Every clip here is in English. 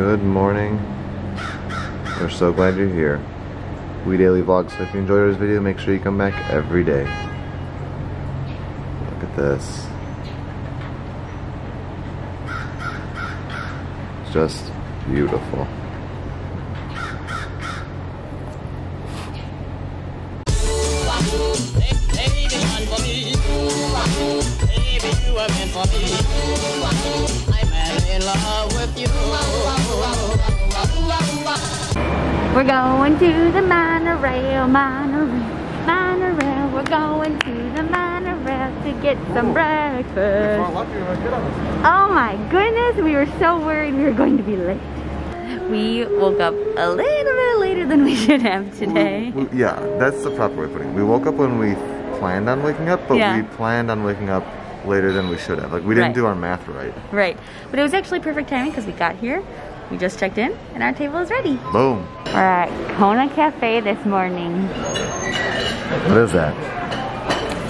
Good morning. We're so glad you're here. We daily vlog, so if you enjoyed this video, make sure you come back every day. Look at this. It's just beautiful. We're going to the monorail, monorail, monorail. We're going to the monorail to get some breakfast. Oh my goodness, we were so worried we were going to be late. We woke up a little bit later than we should have today. We- yeah, that's the proper way of putting it. We woke up when we planned on waking up, but Yeah. we planned on waking up later than we should have. Like, we didn't Right. do our math right. Right, but it was actually perfect timing because we got here, we just checked in, and our table is ready. Boom. We're at Kona Cafe this morning. What is that?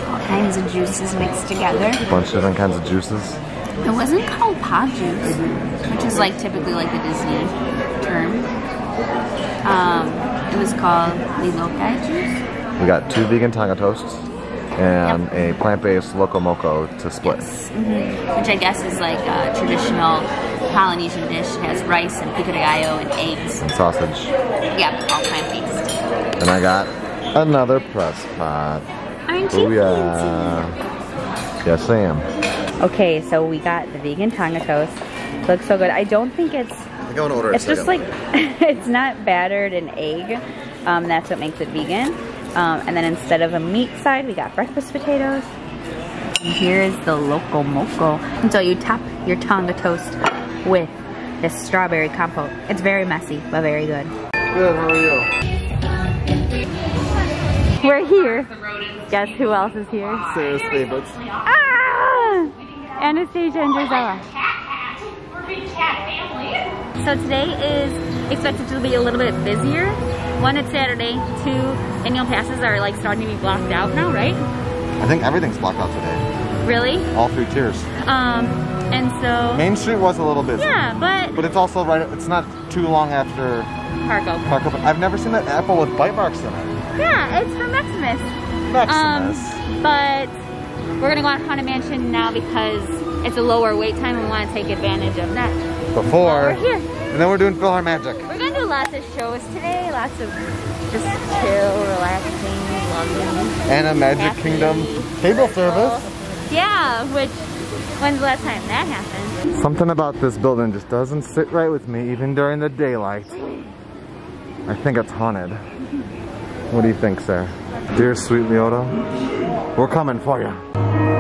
All kinds of juices mixed together. A bunch of different kinds of juices. It wasn't called POG juice, which is like typically like the Disney term. Um, it was called Lilokai juice. We got two vegan tonga toasts and a plant-based loco moco to split. which I guess is like a traditional Polynesian dish. It has rice and pico de gallo and eggs. and sausage. Yeah, all plant-based. And I got another press pot. Aren't you Booyah. Yes, I am. Okay, so we got the vegan tonga toast. Looks so good. I don't think it's I think I want to order a it's just like it's not battered in egg. Um, that's what makes it vegan. Um, and then instead of a meat side, we got breakfast potatoes. And here's the loco moco. And so you top your tonga toast with this strawberry compote. It's very messy, but very good. Good, how are you? We're here. Guess who else is here? Sarah's favorites. Ah! Anastasia and Drizella. So today is expected to be a little bit busier. One, it's Saturday. Two, annual passes are like starting to be blocked out now, right? I think everything's blocked out today. Really? All three tiers. Um, and so, Main Street was a little busy. yeah, but But it's also right, it's not too long after Parko. Park Open. I've never seen an apple with bite marks in it. Yeah, it's from Maximus. Maximus. Um, but we're gonna go on Haunted Mansion now because it's a lower wait time and we want to take advantage of that. Before. We're here. And then we're doing PhilharMagic. We're gonna do lots of shows today, lots of just chill, relaxing, loving. And a Magic happy, Kingdom table service. Yeah, which, when's the last time that happened? Something about this building just doesn't sit right with me, even during the daylight. I think it's haunted. What do you think, sir? Dear sweet Leota, we're coming for you.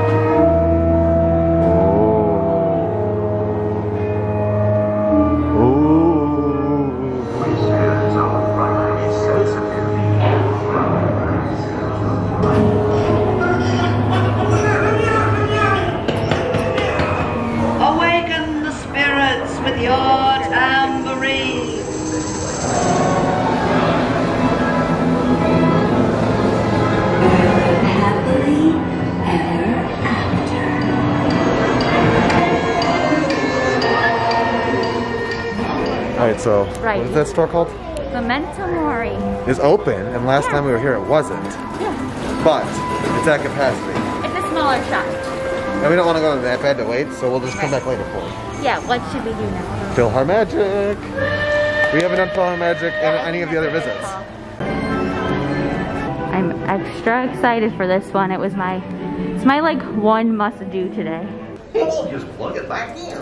With your tambourine. happily ever after. Alright, so Right. what is that store called? Memento Mori. It's open, and last time we were here it wasn't. But it's at capacity. It's a smaller shop. And we don't want to go that bad to wait, so we'll just come back later for it. Yeah, what should we do now? PhilharMagic! We haven't done PhilharMagic in any of the other visits. I'm extra excited for this one. It was my, it's my like one must do today. Just plug it back in.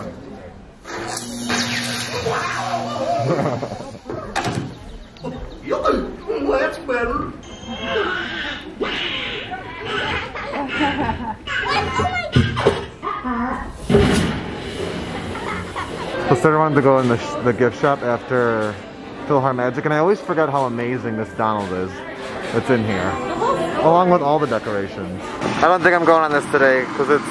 Yup, well, that's better. So Sarah wanted to go in the, sh- the gift shop after PhilharMagic, and I always forget how amazing this Donald is that's in here, along with all the decorations. I don't think I'm going on this today because it's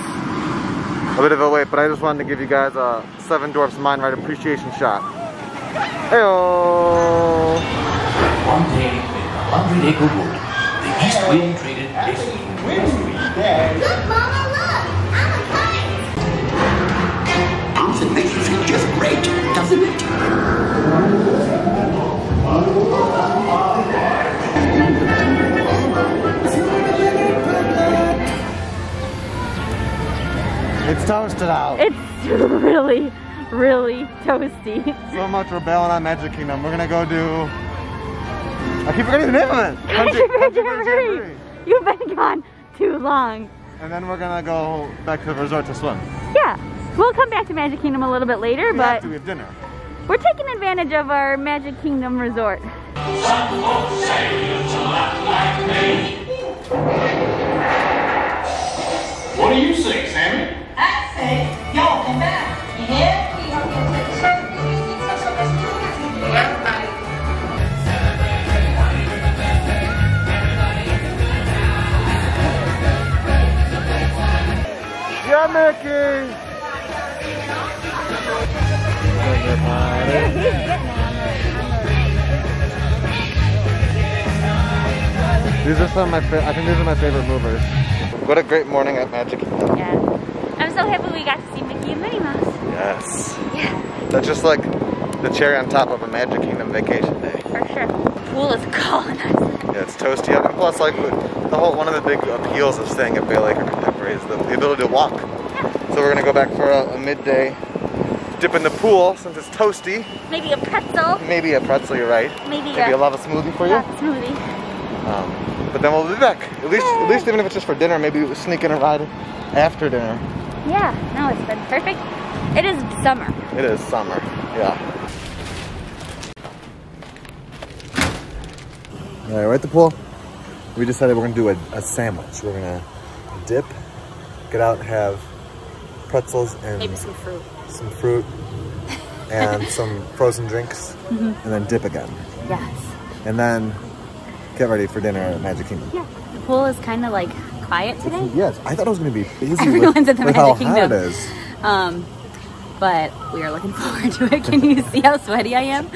a bit of a wait, but I just wanted to give you guys a Seven Dwarfs Mine Ride appreciation shot. Heyo! One day, in a hundred acre wood, the east wind traded places. Look, Mama, toasted out. It's really, really toasty. So much we're bailing on Magic Kingdom. We're gonna go do. I keep forgetting the name of it. Country Bear Bear Jamboree. You've been gone too long. And then we're gonna go back to the resort to swim. Yeah, we'll come back to Magic Kingdom a little bit later, We have but to. We have dinner. we're taking advantage of our Magic Kingdom resort. What do you say, Sammy? Mickey. These are some of my fa- I think these are my favorite movers. What a great morning at Magic Kingdom. Yeah. I'm so happy we got to see Mickey and Minnie Mouse. Yes. Yeah, That's just like the cherry on top of a Magic Kingdom vacation day. for sure. The Pool is calling us. Yeah, it's toasty out. And plus, like, the whole, one of the big appeals of staying at Bay Lake or Contemporary is the, the ability to walk. So we're gonna go back for a, a midday dip in the pool since it's toasty. Maybe a pretzel. Maybe a pretzel, you're right. Maybe, Maybe a, a lava smoothie for you. smoothie. Um, but then we'll be back. At least, at least even if it's just for dinner, maybe we'll sneak in a ride after dinner. Yeah, no, it's been perfect. It is summer. It is summer. Yeah. All right, we're at the pool. We decided we're gonna do a, a sandwich. We're gonna dip, get out, have pretzels and Maybe some fruit. some fruit and some frozen drinks, and then dip again, Yes. and then get ready for dinner at Magic Kingdom. Yeah. The pool is kind of like quiet today. Yes, I thought it was gonna be busy Everyone's with, at the Magic Kingdom. it is. Um, but we are looking forward to it. Can you see how sweaty I am?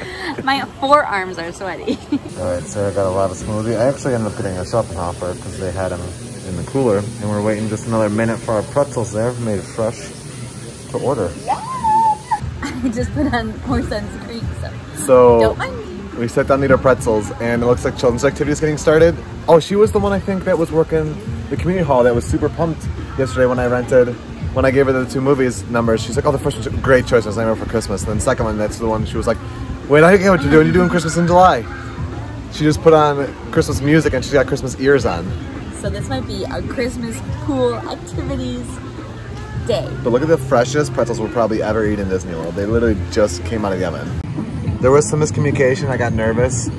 My forearms are sweaty. All right, Sarah got a lot of smoothie. I actually ended up getting a Schopenhauer because they had them in the cooler, and we're waiting just another minute for our pretzels there, made fresh to order. Yeah. I just put on Horse Sense Creek, so So don't mind me. we sat down to eat our pretzels, and it looks like children's activity is getting started. Oh, she was the one I think that was working the community hall that was super pumped yesterday when I rented. When I gave her the two movies numbers, she's like, "Oh, the first one's a great choice. I was naming for Christmas." And then the second one, that's the one she was like, "Wait, I get what you're doing. You're doing Christmas in July." She just put on Christmas music and she's got Christmas ears on. So this might be our Christmas pool activities day. But look at the freshest pretzels we'll probably ever eat in Disney World. They literally just came out of the oven. There was some miscommunication. I got nervous.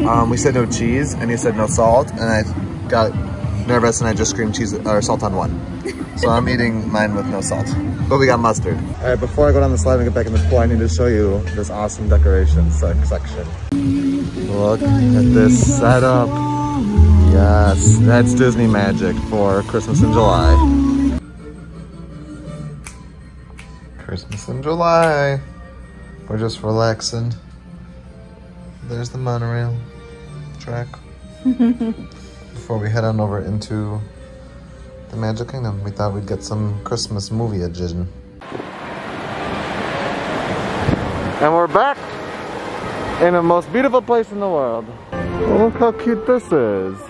Um, we said no cheese, and he said no salt, and I got nervous, and I just screamed cheese or salt on one. So I'm eating mine with no salt. But we got mustard. All right, before I go down the slide and get back in the pool, I need to show you this awesome decoration sec- section. Look at this setup. Yes, that's Disney magic for Christmas in July. Christmas in July. We're just relaxing. There's the monorail track. Before we head on over into the Magic Kingdom, we thought we'd get some Christmas movie edition. And we're back in the most beautiful place in the world. Look how cute this is.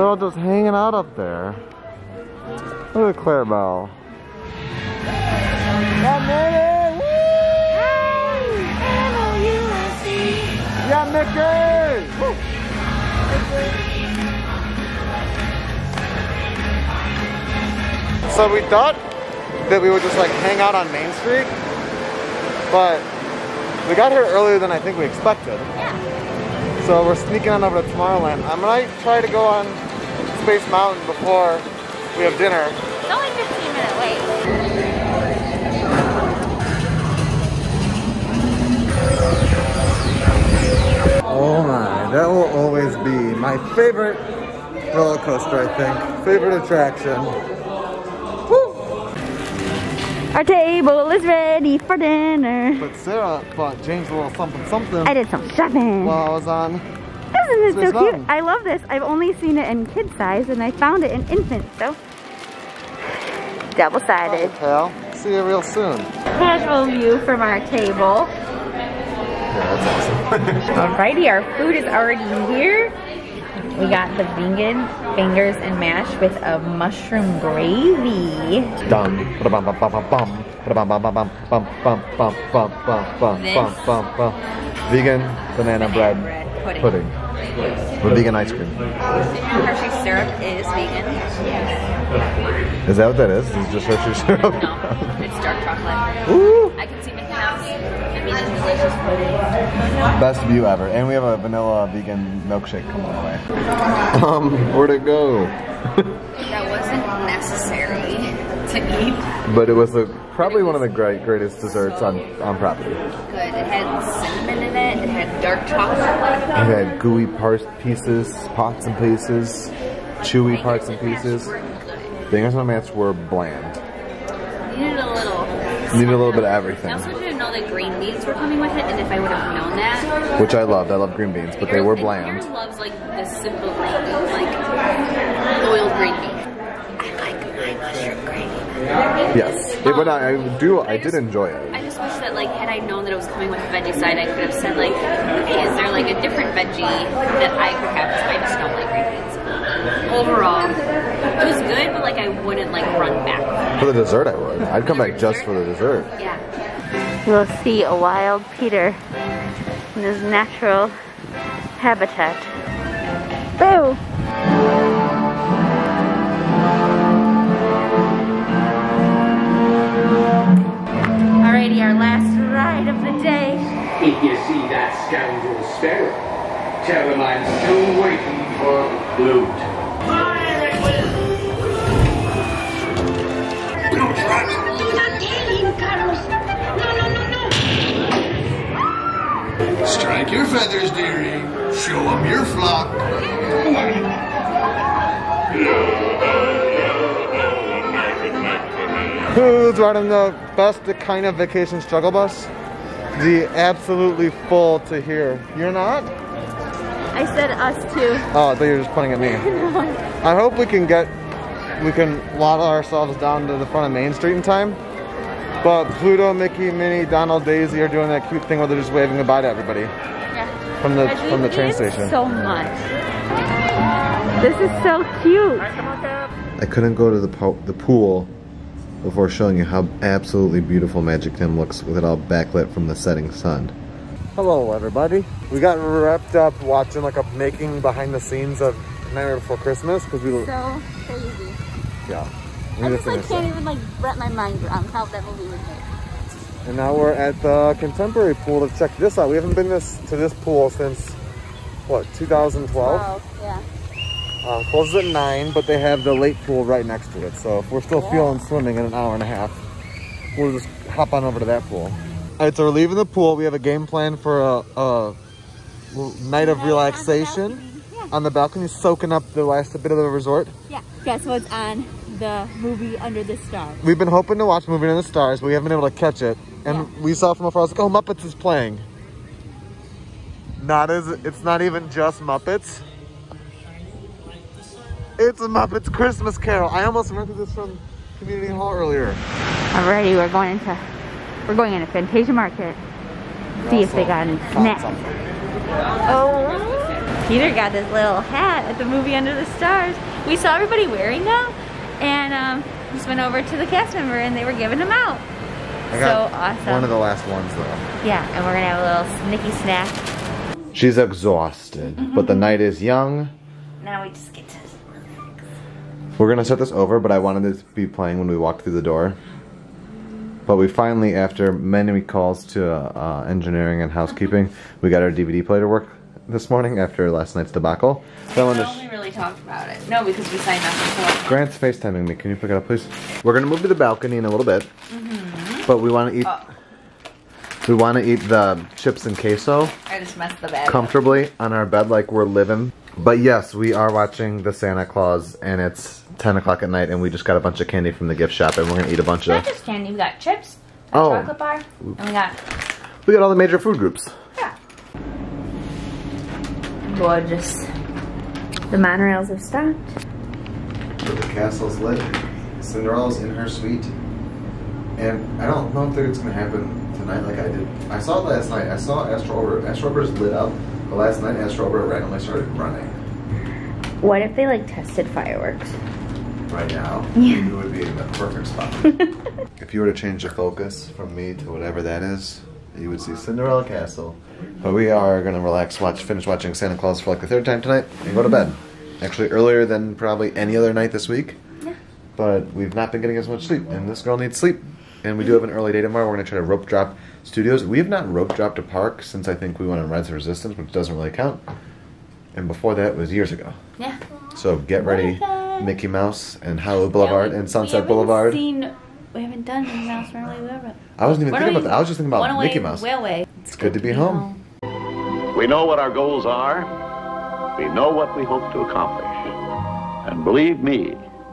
They're all just hanging out up there. Look at Clarabelle. Yeah, Minnie! Woo! Yeah, Mickey! Woo! So we thought that we would just like hang out on Main Street, but we got here earlier than I think we expected. Yeah. So we're sneaking on over to Tomorrowland. I might try to go on Space Mountain before we have dinner. It's only 15 minute wait. Oh my, that will always be my favorite roller coaster, I think. Favorite attraction. Our table is ready for dinner. But Sarah bought James a little something something I did some shopping. while I was on this is so, cute. I love this. I've only seen it in kid size and I found it in infant, so double-sided. pal. See you real soon. Casual view from our table. Yeah, that's awesome. Alrighty, our food is already here. We got the vegan fingers and mash with a mushroom gravy. Dum. Vegan banana, bread, bread pudding. pudding. With vegan ice cream. Hershey syrup is vegan. Yes. Is that what that is? Is it just Hershey syrup? No, it's dark chocolate. Ooh. I can see Mickey Mouse. I mean, it's delicious pudding. Best view ever. And we have a vanilla vegan milkshake coming our way. Um, where'd it go? That wasn't necessary to eat. But it was the, probably one of the great greatest desserts on, on property. Good. It had cinnamon in it. It had dark chocolate. It had gooey parts pieces, pots and pieces, chewy parts and pieces. Were good. Fingers on match were bland. Needed a little. Needed a little bit of I everything. also didn't know that green beans were coming with it, and if I would have known that, Which I loved. I love green beans, but they were bland. Aaron loves like the simple green beans, like oiled green beans. I like my mushroom gravy. Yes. It, but I, I do I did enjoy it. I just wish that like had I known that it was coming with the veggie side, I could have said like, hey, is there like a different veggie that I could have? Because I just don't like green beans. Overall, it was good, but like I wouldn't like run back. For the dessert I would. I'd come back just for the dessert. Yeah. We'll see a wild Peter in his natural habitat. Boo! Last ride of the day. If you see that scoundrel Sparrow, tell him I'm still waiting for loot. Do not tell him, Carlos. No, no, no, no. Strike your feathers, dearie. Show them your flock. Who's riding the best kind of vacation struggle bus? The absolutely full to here. You're not? I said us too. Oh, I thought you were just pointing at me. I hope we can get, we can waddle ourselves down to the front of Main Street in time. But Pluto, Mickey, Minnie, Donald, Daisy are doing that cute thing where they're just waving goodbye to everybody Yeah. from the I from the train station. So much. This is so cute. I couldn't go to the po- the pool before showing you how absolutely beautiful Magic Kingdom looks with it all backlit from the setting sun. Hello, everybody. We got wrapped up watching like a making behind the scenes of Nightmare Before Christmas because we were So crazy. yeah. We I just like can't that. even like wrap my mind around how that movie was made. And now we're at the contemporary pool to check this out. We haven't been this to this pool since what 2012. Oh, yeah. Uh, closes at 9, but they have the late pool right next to it. So if we're still Yeah. feeling swimming in an hour and a half, we'll just hop on over to that pool. All right, so we're leaving the pool. We have a game plan for a, a night of relaxation Yeah. on the balcony, soaking up the last bit of the resort. Yeah. Guess what's on the movie Under the Stars? We've been hoping to watch Movie Under the Stars, but we haven't been able to catch it. And we saw from afar, I was like, oh, Muppets is playing. Not as, it's not even just Muppets. It's a Muppets Christmas Carol. I almost rented this from Community Hall earlier. Alrighty, we're going into we're going into Fantasia Market. See if they got any snacks. Oh, Peter got this little hat at the movie Under the Stars. We saw everybody wearing them, and um, just went over to the cast member, and they were giving them out. I got so awesome. One of the last ones though. Yeah, and we're gonna have a little snicky snack. She's exhausted, but the night is young. Now we just get to. We're gonna set this over, but I wanted it to be playing when we walked through the door. But we finally, after many calls to uh, engineering and housekeeping, we got our DVD player to work this morning after last night's debacle. So I wanted to sh- only really talked about it. No, because we signed up before. Grant's FaceTiming me. Can you pick it up, please? We're gonna move to the balcony in a little bit, Mm -hmm. but we want to eat. Oh. We want to eat the chips and queso I just messed the bed. up. comfortably on our bed like we're living. But yes, we are watching the Santa Clause, and it's 10 o'clock at night, and we just got a bunch of candy from the gift shop, and we're gonna eat a bunch Not of. just candy. We got chips, a Oh. chocolate bar, and we got We got all the major food groups. yeah. Gorgeous. The monorails are stopped. the castle's lit. Cinderella's in her suite. And I don't know if it's gonna happen tonight like I did. I saw it last night. I saw Astro Orbit. Astro Orbit is lit up, but last night Astro Orbit randomly started running. What if they like tested fireworks? Right now, Yeah. you would be in the perfect spot. if you were to change the focus from me to whatever that is, you would see Cinderella Castle. But we are gonna relax, watch, finish watching Santa Clause for like the third time tonight, and go to bed. Actually, earlier than probably any other night this week. Yeah. But we've not been getting as much sleep, and this girl needs sleep. And we do have an early day tomorrow. We're gonna try to rope drop studios. We have not rope dropped a park since I think we went on Rise of Resistance, which doesn't really count. And before that was years ago. Yeah. So get ready, What? Uh, Mickey Mouse and Hollywood Boulevard Yeah, we- and Sunset haven't Boulevard. Seen, we haven't done Mickey Mouse Runaway Railroad. I wasn't even thinking about that. I was just thinking about Runaway Mickey Mouse. Railway. It's good to be home. We know what our goals are. We know what we hope to accomplish. And believe me,